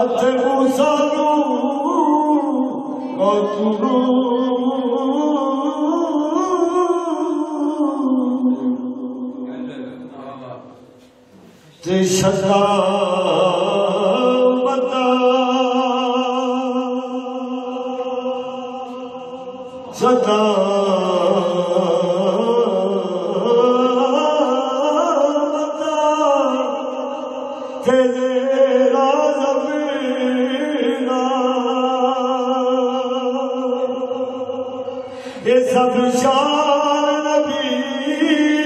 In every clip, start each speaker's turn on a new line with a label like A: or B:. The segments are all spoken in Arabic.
A: Ateu sanu, aturu. सदा सदा लकी हे सदुशान पी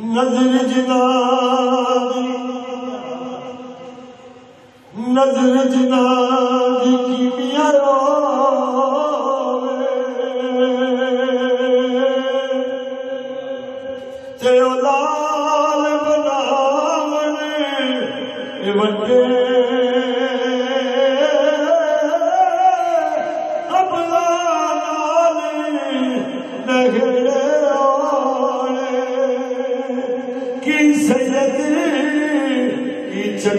A: نظر جناب نظر جناب کی میرا لال بنا بنے بڑے secdedir içe